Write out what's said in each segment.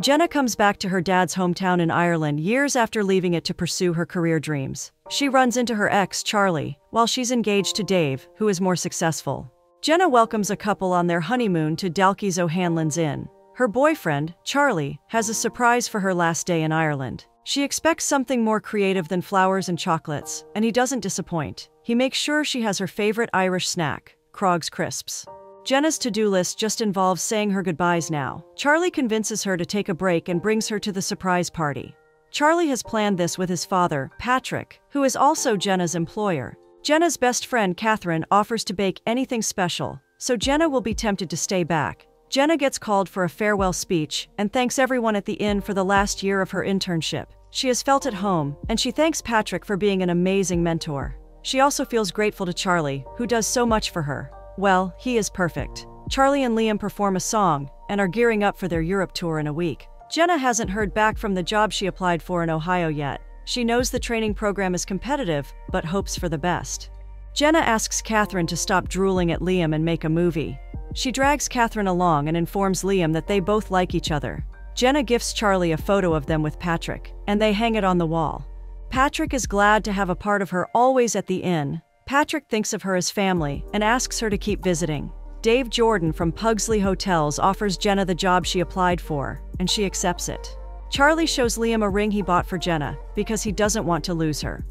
Jenna comes back to her dad's hometown in Ireland years after leaving it to pursue her career dreams. She runs into her ex, Charlie, while she's engaged to Dave, who is more successful. Jenna welcomes a couple on their honeymoon to Dalkey's O'Hanlon's Inn. Her boyfriend, Charlie, has a surprise for her last day in Ireland. She expects something more creative than flowers and chocolates, and he doesn't disappoint. He makes sure she has her favorite Irish snack, Krog's Crisps. Jenna's to do list just involves saying her goodbyes now. Charlie convinces her to take a break and brings her to the surprise party. Charlie has planned this with his father, Patrick, who is also Jenna's employer. Jenna's best friend, Catherine, offers to bake anything special, so Jenna will be tempted to stay back. Jenna gets called for a farewell speech and thanks everyone at the inn for the last year of her internship. She has felt at home, and she thanks Patrick for being an amazing mentor. She also feels grateful to Charlie, who does so much for her. Well, he is perfect. Charlie and Liam perform a song and are gearing up for their Europe tour in a week. Jenna hasn't heard back from the job she applied for in Ohio yet. She knows the training program is competitive, but hopes for the best. Jenna asks Catherine to stop drooling at Liam and make a movie. She drags Catherine along and informs Liam that they both like each other. Jenna gifts Charlie a photo of them with Patrick, and they hang it on the wall. Patrick is glad to have a part of her always at the inn. Patrick thinks of her as family and asks her to keep visiting. Dave Jordan from Pugsley Hotels offers Jenna the job she applied for, and she accepts it. Charlie shows Liam a ring he bought for Jenna because he doesn't want to lose her.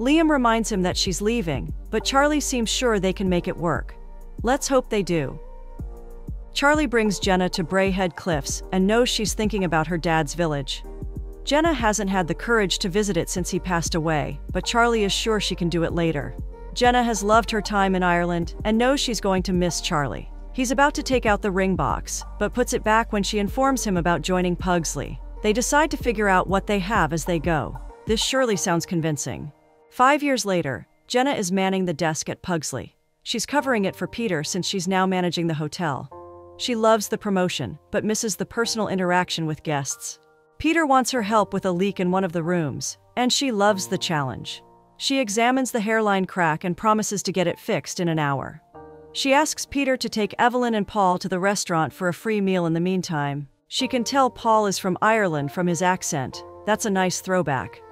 Liam reminds him that she's leaving, but Charlie seems sure they can make it work. Let's hope they do. Charlie brings Jenna to Bray Head Cliffs and knows she's thinking about her dad's village. Jenna hasn't had the courage to visit it since he passed away, but Charlie is sure she can do it later. Jenna has loved her time in Ireland and knows she's going to miss Charlie. He's about to take out the ring box, but puts it back when she informs him about joining Pugsley. They decide to figure out what they have as they go. This surely sounds convincing. Five years later, Jenna is manning the desk at Pugsley. She's covering it for Peter since she's now managing the hotel. She loves the promotion, but misses the personal interaction with guests. Peter wants her help with a leak in one of the rooms, and she loves the challenge. She examines the hairline crack and promises to get it fixed in an hour. She asks Peter to take Evelyn and Paul to the restaurant for a free meal in the meantime. She can tell Paul is from Ireland from his accent. That's a nice throwback.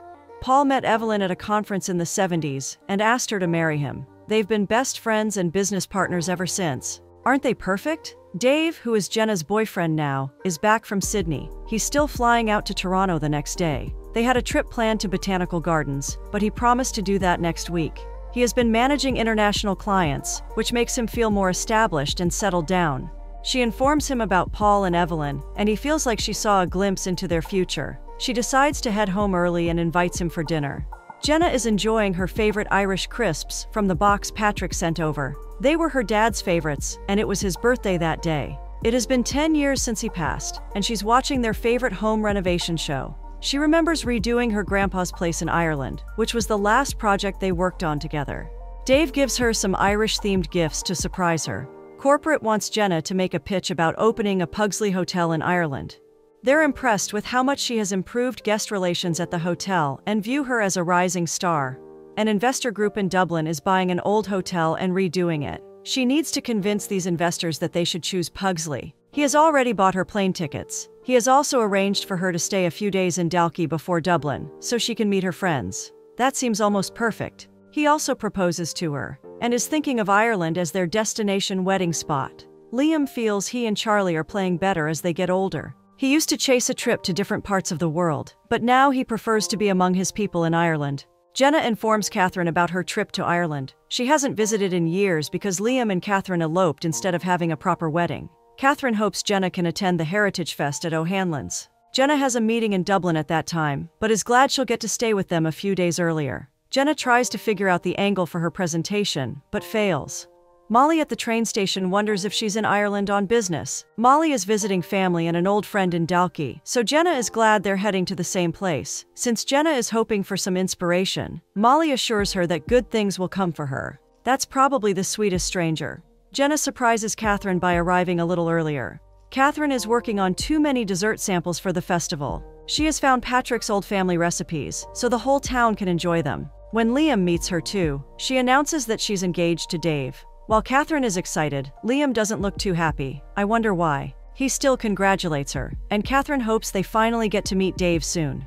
Paul met Evelyn at a conference in the 70s and asked her to marry him. They've been best friends and business partners ever since. Aren't they perfect? Dave, who is Jenna's boyfriend now, is back from Sydney. He's still flying out to Toronto the next day. They had a trip planned to Botanical Gardens, but he promised to do that next week. He has been managing international clients, which makes him feel more established and settled down. She informs him about Paul and Evelyn, and he feels like she saw a glimpse into their future. She decides to head home early and invites him for dinner. Jenna is enjoying her favorite Irish crisps from the box Patrick sent over. They were her dad's favorites, and it was his birthday that day. It has been 10 years since he passed, and she's watching their favorite home renovation show. She remembers redoing her grandpa's place in Ireland, which was the last project they worked on together. Dave gives her some Irish themed gifts to surprise her. Corporate wants Jenna to make a pitch about opening a Pugsley hotel in Ireland. They're impressed with how much she has improved guest relations at the hotel and view her as a rising star. An investor group in Dublin is buying an old hotel and redoing it. She needs to convince these investors that they should choose Pugsley. He has already bought her plane tickets. He has also arranged for her to stay a few days in Dalkey before Dublin, so she can meet her friends. That seems almost perfect. He also proposes to her, and is thinking of Ireland as their destination wedding spot. Liam feels he and Charlie are playing better as they get older. He used to chase a trip to different parts of the world, but now he prefers to be among his people in Ireland. Jenna informs Catherine about her trip to Ireland. She hasn't visited in years because Liam and Catherine eloped instead of having a proper wedding. Catherine hopes Jenna can attend the Heritage Fest at O'Hanlon's. Jenna has a meeting in Dublin at that time, but is glad she'll get to stay with them a few days earlier. Jenna tries to figure out the angle for her presentation, but fails. Molly at the train station wonders if she's in Ireland on business. Molly is visiting family and an old friend in Dalkey, so Jenna is glad they're heading to the same place. Since Jenna is hoping for some inspiration, Molly assures her that good things will come for her. That's probably the sweetest stranger. Jenna surprises Catherine by arriving a little earlier. Catherine is working on too many dessert samples for the festival. She has found Patrick's old family recipes, so the whole town can enjoy them. When Liam meets her too, she announces that she's engaged to Dave. While Catherine is excited, Liam doesn't look too happy. I wonder why. He still congratulates her, and Catherine hopes they finally get to meet Dave soon.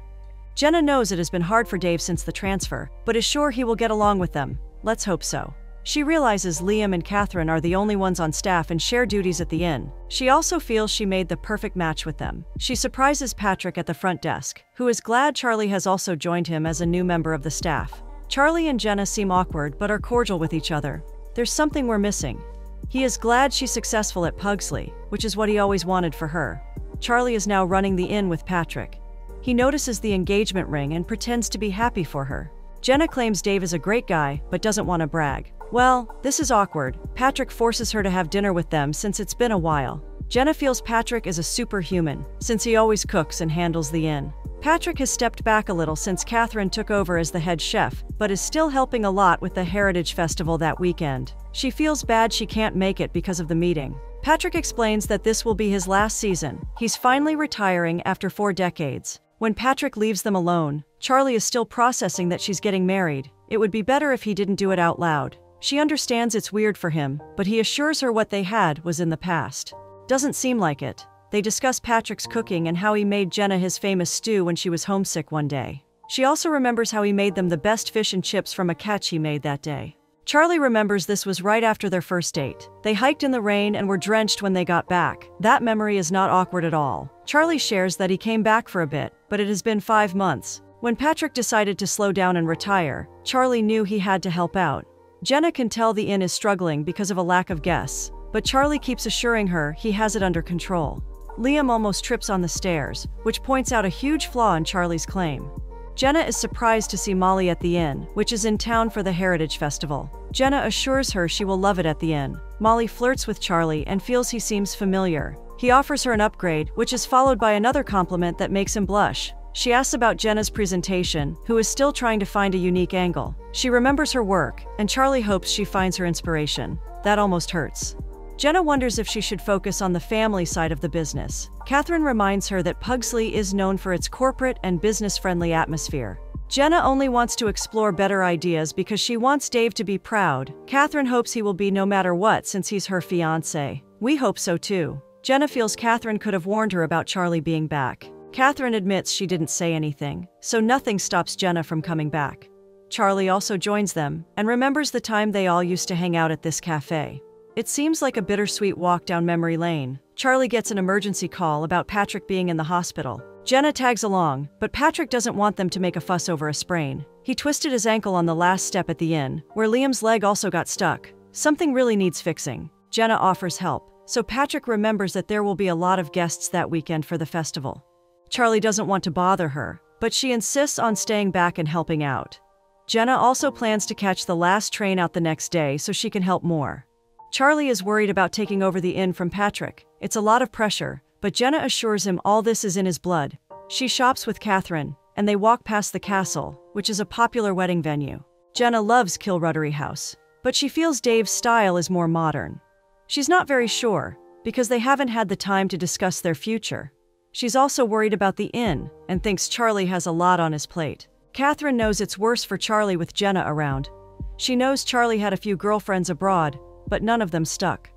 Jenna knows it has been hard for Dave since the transfer, but is sure he will get along with them. Let's hope so. She realizes Liam and Catherine are the only ones on staff and share duties at the inn. She also feels she made the perfect match with them. She surprises Patrick at the front desk, who is glad Charlie has also joined him as a new member of the staff. Charlie and Jenna seem awkward but are cordial with each other. There's something we're missing. He is glad she's successful at Pugsley, which is what he always wanted for her. Charlie is now running the inn with Patrick. He notices the engagement ring and pretends to be happy for her. Jenna claims Dave is a great guy, but doesn't want to brag. Well, this is awkward. Patrick forces her to have dinner with them since it's been a while. Jenna feels Patrick is a superhuman, since he always cooks and handles the inn. Patrick has stepped back a little since Catherine took over as the head chef, but is still helping a lot with the Heritage Festival that weekend. She feels bad she can't make it because of the meeting. Patrick explains that this will be his last season. He's finally retiring after four decades. When Patrick leaves them alone, Charlie is still processing that she's getting married. It would be better if he didn't do it out loud. She understands it's weird for him, but he assures her what they had was in the past. Doesn't seem like it. They discuss Patrick's cooking and how he made Jenna his famous stew when she was homesick one day. She also remembers how he made them the best fish and chips from a catch he made that day. Charlie remembers this was right after their first date. They hiked in the rain and were drenched when they got back. That memory is not awkward at all. Charlie shares that he came back for a bit, but it has been five months. When Patrick decided to slow down and retire, Charlie knew he had to help out. Jenna can tell the inn is struggling because of a lack of guests, but Charlie keeps assuring her he has it under control. Liam almost trips on the stairs, which points out a huge flaw in Charlie's claim. Jenna is surprised to see Molly at the inn, which is in town for the Heritage Festival. Jenna assures her she will love it at the inn. Molly flirts with Charlie and feels he seems familiar. He offers her an upgrade, which is followed by another compliment that makes him blush. She asks about Jenna's presentation, who is still trying to find a unique angle. She remembers her work, and Charlie hopes she finds her inspiration. That almost hurts. Jenna wonders if she should focus on the family side of the business. Catherine reminds her that Pugsley is known for its corporate and business friendly atmosphere. Jenna only wants to explore better ideas because she wants Dave to be proud. Catherine hopes he will be no matter what since he's her fiance. We hope so too. Jenna feels Catherine could have warned her about Charlie being back. Catherine admits she didn't say anything, so nothing stops Jenna from coming back. Charlie also joins them and remembers the time they all used to hang out at this cafe. It seems like a bittersweet walk down memory lane. Charlie gets an emergency call about Patrick being in the hospital. Jenna tags along, but Patrick doesn't want them to make a fuss over a sprain. He twisted his ankle on the last step at the inn, where Liam's leg also got stuck. Something really needs fixing. Jenna offers help, so Patrick remembers that there will be a lot of guests that weekend for the festival. Charlie doesn't want to bother her, but she insists on staying back and helping out. Jenna also plans to catch the last train out the next day so she can help more. Charlie is worried about taking over the inn from Patrick. It's a lot of pressure, but Jenna assures him all this is in his blood. She shops with Catherine, and they walk past the castle, which is a popular wedding venue. Jenna loves Kilruddery House, but she feels Dave's style is more modern. She's not very sure, because they haven't had the time to discuss their future. She's also worried about the inn and thinks Charlie has a lot on his plate. Catherine knows it's worse for Charlie with Jenna around. She knows Charlie had a few girlfriends abroad, but none of them stuck.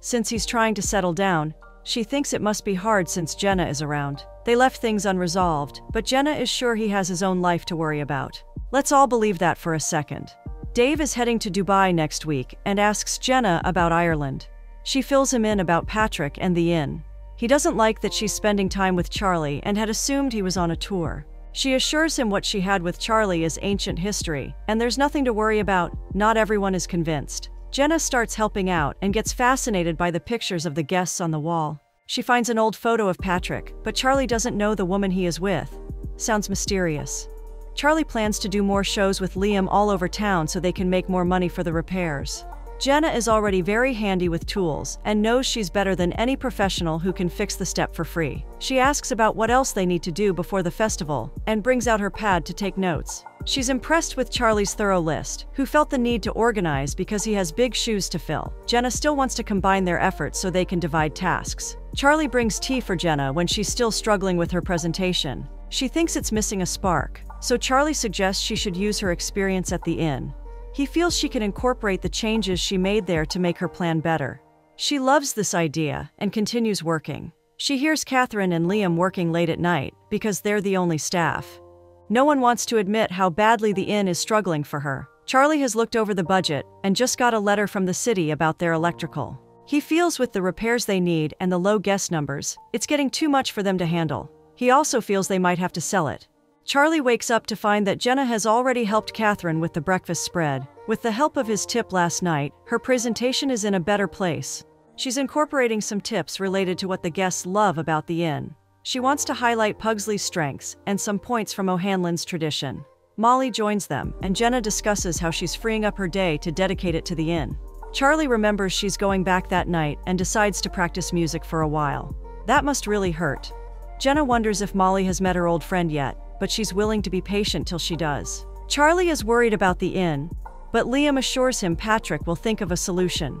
Since he's trying to settle down, she thinks it must be hard since Jenna is around. They left things unresolved, but Jenna is sure he has his own life to worry about. Let's all believe that for a second. Dave is heading to Dubai next week and asks Jenna about Ireland. She fills him in about Patrick and the inn. He doesn't like that she's spending time with Charlie and had assumed he was on a tour. She assures him what she had with Charlie is ancient history, and there's nothing to worry about, not everyone is convinced. Jenna starts helping out and gets fascinated by the pictures of the guests on the wall. She finds an old photo of Patrick, but Charlie doesn't know the woman he is with. Sounds mysterious. Charlie plans to do more shows with Liam all over town so they can make more money for the repairs. Jenna is already very handy with tools and knows she's better than any professional who can fix the step for free. She asks about what else they need to do before the festival and brings out her pad to take notes. She's impressed with Charlie's thorough list, who felt the need to organize because he has big shoes to fill. Jenna still wants to combine their efforts so they can divide tasks. Charlie brings tea for Jenna when she's still struggling with her presentation. She thinks it's missing a spark, so Charlie suggests she should use her experience at the inn. He feels she can incorporate the changes she made there to make her plan better. She loves this idea and continues working. She hears Catherine and Liam working late at night because they're the only staff. No one wants to admit how badly the inn is struggling for her. Charlie has looked over the budget and just got a letter from the city about their electrical. He feels with the repairs they need and the low guest numbers, it's getting too much for them to handle. He also feels they might have to sell it. Charlie wakes up to find that Jenna has already helped Catherine with the breakfast spread. With the help of his tip last night, her presentation is in a better place. She's incorporating some tips related to what the guests love about the inn. She wants to highlight Pugsley's strengths and some points from O'Hanlon's tradition. Molly joins them, and Jenna discusses how she's freeing up her day to dedicate it to the inn. Charlie remembers she's going back that night and decides to practice music for a while. That must really hurt. Jenna wonders if Molly has met her old friend yet, but she's willing to be patient till she does. Charlie is worried about the inn, but Liam assures him Patrick will think of a solution.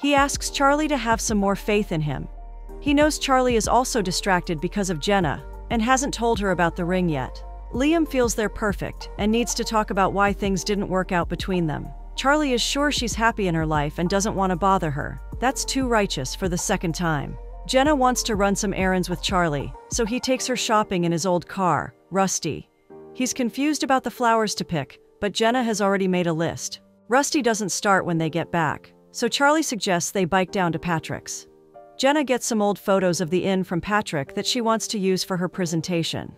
He asks Charlie to have some more faith in him. He knows Charlie is also distracted because of Jenna and hasn't told her about the ring yet. Liam feels they're perfect and needs to talk about why things didn't work out between them. Charlie is sure she's happy in her life and doesn't want to bother her. That's too righteous for the second time. Jenna wants to run some errands with Charlie, so he takes her shopping in his old car, Rusty. He's confused about the flowers to pick, but Jenna has already made a list. Rusty doesn't start when they get back, so Charlie suggests they bike down to Patrick's. Jenna gets some old photos of the inn from Patrick that she wants to use for her presentation.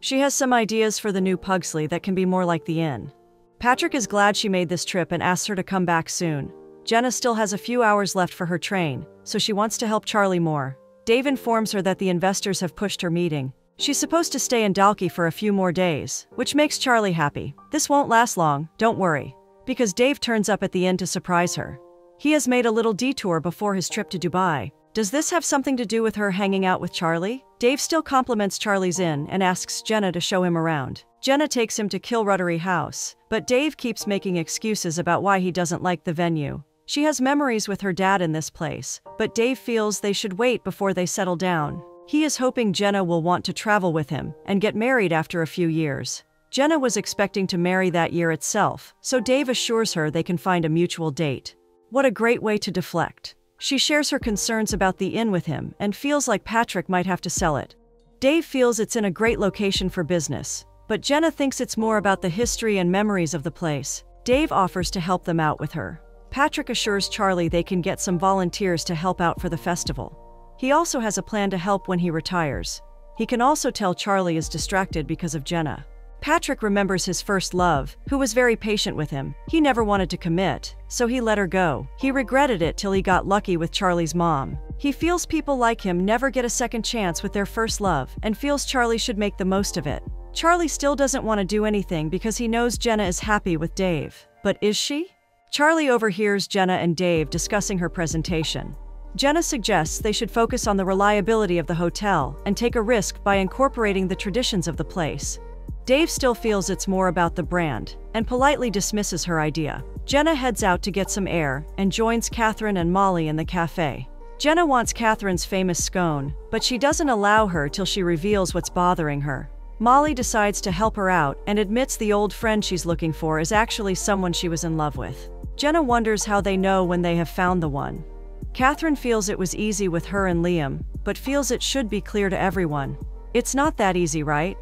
She has some ideas for the new Pugsley that can be more like the inn. Patrick is glad she made this trip and asks her to come back soon. Jenna still has a few hours left for her train, so she wants to help Charlie more. Dave informs her that the investors have pushed her meeting. She's supposed to stay in Dalkey for a few more days, which makes Charlie happy. This won't last long, don't worry. Because Dave turns up at the inn to surprise her. He has made a little detour before his trip to Dubai. Does this have something to do with her hanging out with Charlie? Dave still compliments Charlie's inn and asks Jenna to show him around. Jenna takes him to Kilruddery House, but Dave keeps making excuses about why he doesn't like the venue. She has memories with her dad in this place, but Dave feels they should wait before they settle down. He is hoping Jenna will want to travel with him and get married after a few years. Jenna was expecting to marry that year itself, so Dave assures her they can find a mutual date. What a great way to deflect. She shares her concerns about the inn with him and feels like Patrick might have to sell it. Dave feels it's in a great location for business, but Jenna thinks it's more about the history and memories of the place. Dave offers to help them out with her. Patrick assures Charlie they can get some volunteers to help out for the festival. He also has a plan to help when he retires. He can also tell Charlie is distracted because of Jenna. Patrick remembers his first love, who was very patient with him. He never wanted to commit, so he let her go. He regretted it till he got lucky with Charlie's mom. He feels people like him never get a second chance with their first love and feels Charlie should make the most of it. Charlie still doesn't want to do anything because he knows Jenna is happy with Dave. But is she? Charlie overhears Jenna and Dave discussing her presentation. Jenna suggests they should focus on the reliability of the hotel and take a risk by incorporating the traditions of the place. Dave still feels it's more about the brand and politely dismisses her idea. Jenna heads out to get some air and joins Catherine and Molly in the cafe. Jenna wants Catherine's famous scone, but she doesn't allow her till she reveals what's bothering her. Molly decides to help her out and admits the old friend she's looking for is actually someone she was in love with. Jenna wonders how they know when they have found the one. Catherine feels it was easy with her and Liam, but feels it should be clear to everyone. It's not that easy, right?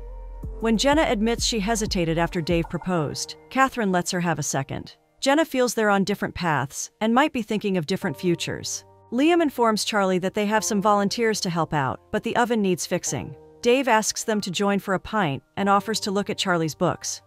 When Jenna admits she hesitated after Dave proposed, Catherine lets her have a second. Jenna feels they're on different paths and might be thinking of different futures. Liam informs Charlie that they have some volunteers to help out, but the oven needs fixing. Dave asks them to join for a pint and offers to look at Charlie's books.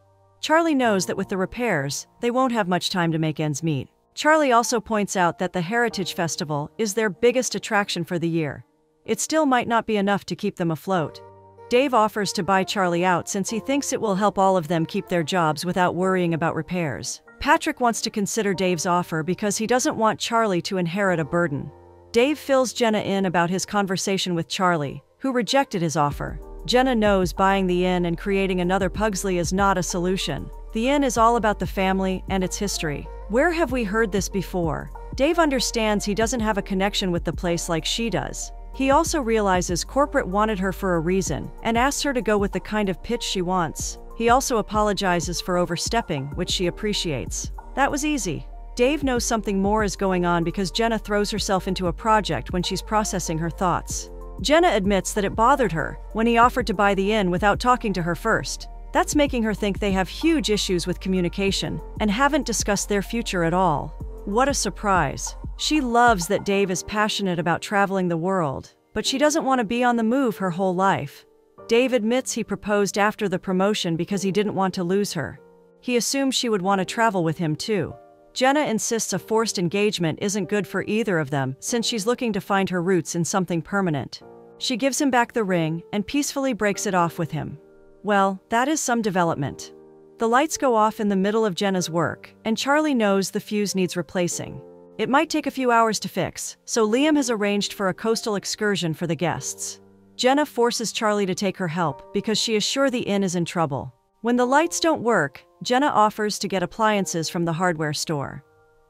Charlie knows that with the repairs, they won't have much time to make ends meet. Charlie also points out that the Heritage Festival is their biggest attraction for the year. It still might not be enough to keep them afloat. Dave offers to buy Charlie out since he thinks it will help all of them keep their jobs without worrying about repairs. Patrick wants to consider Dave's offer because he doesn't want Charlie to inherit a burden. Dave fills Jenna in about his conversation with Charlie, who rejected his offer. Jenna knows buying the inn and creating another Pugsley is not a solution. The inn is all about the family and its history. Where have we heard this before? Dave understands he doesn't have a connection with the place like she does. He also realizes corporate wanted her for a reason and asks her to go with the kind of pitch she wants. He also apologizes for overstepping, which she appreciates. That was easy. Dave knows something more is going on because Jenna throws herself into a project when she's processing her thoughts. Jenna admits that it bothered her when he offered to buy the inn without talking to her first. That's making her think they have huge issues with communication and haven't discussed their future at all. What a surprise. She loves that Dave is passionate about traveling the world, but she doesn't want to be on the move her whole life. Dave admits he proposed after the promotion because he didn't want to lose her. He assumes she would want to travel with him too. Jenna insists a forced engagement isn't good for either of them since she's looking to find her roots in something permanent. She gives him back the ring and peacefully breaks it off with him. Well, that is some development. The lights go off in the middle of Jenna's work, and Charlie knows the fuse needs replacing. It might take a few hours to fix, so Liam has arranged for a coastal excursion for the guests. Jenna forces Charlie to take her help because she is sure the inn is in trouble. When the lights don't work, Jenna offers to get appliances from the hardware store.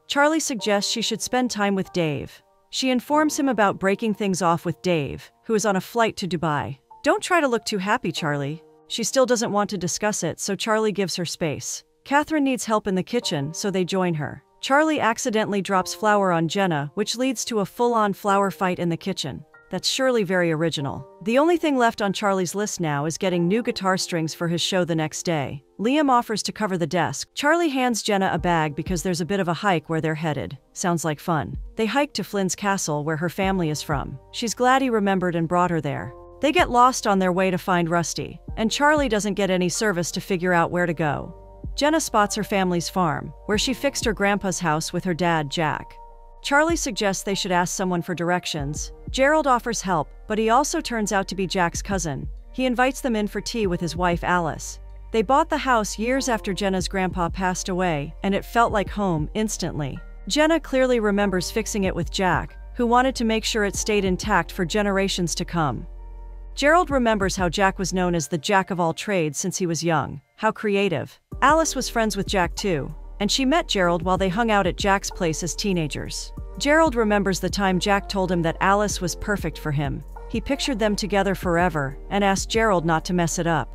Charlie suggests she should spend time with Dave. She informs him about breaking things off with Dave, who is on a flight to Dubai. Don't try to look too happy, Charlie. She still doesn't want to discuss it, so Charlie gives her space. Catherine needs help in the kitchen, so they join her. Charlie accidentally drops flour on Jenna, which leads to a full on flour fight in the kitchen. That's surely very original. The only thing left on Charlie's list now is getting new guitar strings for his show the next day. Liam offers to cover the desk. Charlie hands Jenna a bag because there's a bit of a hike where they're headed. Sounds like fun. They hike to Flynn's castle where her family is from. She's glad he remembered and brought her there. They get lost on their way to find Rusty, and Charlie doesn't get any service to figure out where to go. Jenna spots her family's farm, where she fixed her grandpa's house with her dad, Jack. Charlie suggests they should ask someone for directions. Gerald offers help, but he also turns out to be Jack's cousin. He invites them in for tea with his wife, Alice. They bought the house years after Jenna's grandpa passed away, and it felt like home instantly. Jenna clearly remembers fixing it with Jack, who wanted to make sure it stayed intact for generations to come. Gerald remembers how Jack was known as the Jack of all trades since he was young. How creative. Alice was friends with Jack too, and she met Gerald while they hung out at Jack's place as teenagers. Gerald remembers the time Jack told him that Alice was perfect for him. He pictured them together forever and asked Gerald not to mess it up.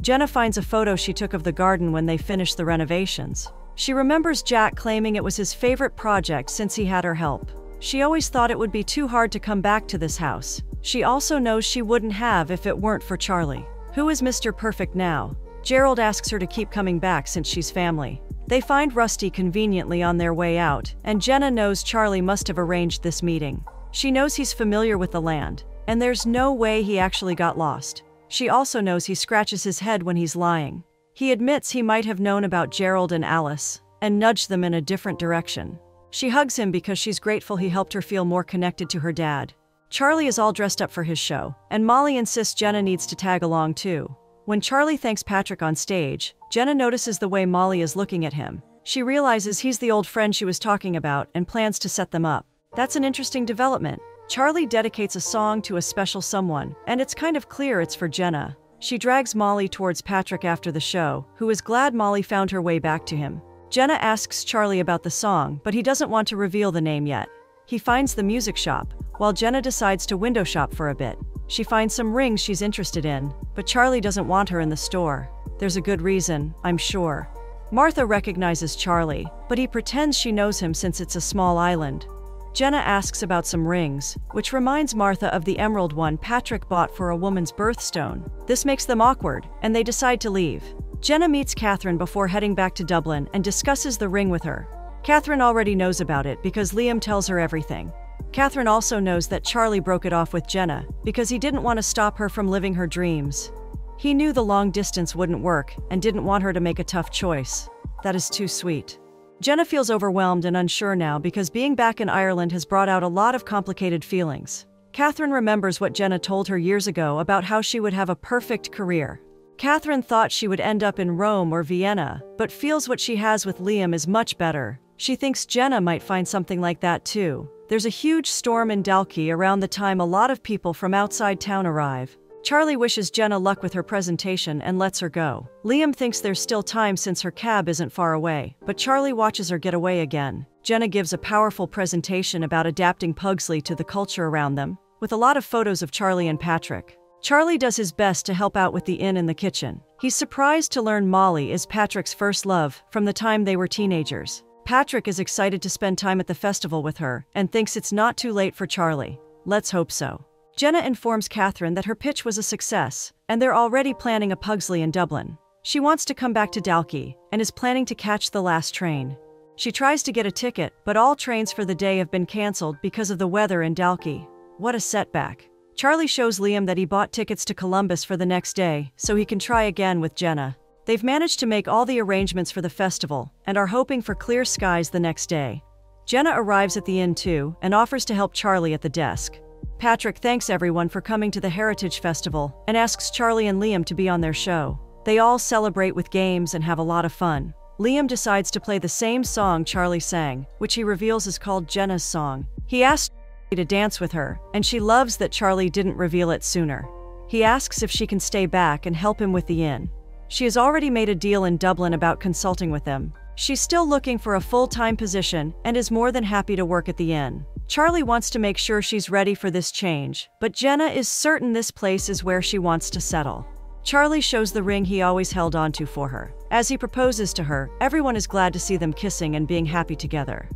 Jenna finds a photo she took of the garden when they finished the renovations. She remembers Jack claiming it was his favorite project since he had her help. She always thought it would be too hard to come back to this house. She also knows she wouldn't have if it weren't for Charlie. Who is Mr. Perfect now? Gerald asks her to keep coming back since she's family. They find Rusty conveniently on their way out, and Jenna knows Charlie must have arranged this meeting. She knows he's familiar with the land, and there's no way he actually got lost. She also knows he scratches his head when he's lying. He admits he might have known about Gerald and Alice, and nudged them in a different direction. She hugs him because she's grateful he helped her feel more connected to her dad. Charlie is all dressed up for his show, and Molly insists Jenna needs to tag along too. When Charlie thanks Patrick on stage, Jenna notices the way Molly is looking at him. She realizes he's the old friend she was talking about and plans to set them up. That's an interesting development. Charlie dedicates a song to a special someone, and it's kind of clear it's for Jenna. She drags Molly towards Patrick after the show, who is glad Molly found her way back to him. Jenna asks Charlie about the song, but he doesn't want to reveal the name yet. He finds the music shop, while Jenna decides to window shop for a bit. She finds some rings she's interested in, but Charlie doesn't want her in the store. There's a good reason, I'm sure. Martha recognizes Charlie, but he pretends she knows him since it's a small island. Jenna asks about some rings, which reminds Martha of the emerald one Patrick bought for a woman's birthstone. This makes them awkward, and they decide to leave. Jenna meets Catherine before heading back to Dublin and discusses the ring with her. Catherine already knows about it because Liam tells her everything. Catherine also knows that Charlie broke it off with Jenna because he didn't want to stop her from living her dreams. He knew the long distance wouldn't work and didn't want her to make a tough choice. That is too sweet. Jenna feels overwhelmed and unsure now because being back in Ireland has brought out a lot of complicated feelings. Catherine remembers what Jenna told her years ago about how she would have a perfect career. Catherine thought she would end up in Rome or Vienna, but feels what she has with Liam is much better. She thinks Jenna might find something like that too. There's a huge storm in Dalkey around the time a lot of people from outside town arrive. Charlie wishes Jenna luck with her presentation and lets her go. Liam thinks there's still time since her cab isn't far away, but Charlie watches her get away again. Jenna gives a powerful presentation about adapting Pugsley to the culture around them, with a lot of photos of Charlie and Patrick. Charlie does his best to help out with the inn and the kitchen. He's surprised to learn Molly is Patrick's first love from the time they were teenagers. Patrick is excited to spend time at the festival with her and thinks it's not too late for Charlie. Let's hope so. Jenna informs Catherine that her pitch was a success, and they're already planning a Pugsley in Dublin. She wants to come back to Dalkey and is planning to catch the last train. She tries to get a ticket, but all trains for the day have been cancelled because of the weather in Dalkey. What a setback. Charlie shows Liam that he bought tickets to Columbus for the next day, so he can try again with Jenna. They've managed to make all the arrangements for the festival and are hoping for clear skies the next day. Jenna arrives at the inn too and offers to help Charlie at the desk. Patrick thanks everyone for coming to the Heritage Festival and asks Charlie and Liam to be on their show. They all celebrate with games and have a lot of fun. Liam decides to play the same song Charlie sang, which he reveals is called Jenna's song. He asks to dance with her, and she loves that Charlie didn't reveal it sooner. He asks if she can stay back and help him with the inn. She has already made a deal in Dublin about consulting with them. She's still looking for a full time position and is more than happy to work at the inn. Charlie wants to make sure she's ready for this change, but Jenna is certain this place is where she wants to settle. Charlie shows the ring he always held onto for her. As he proposes to her, everyone is glad to see them kissing and being happy together.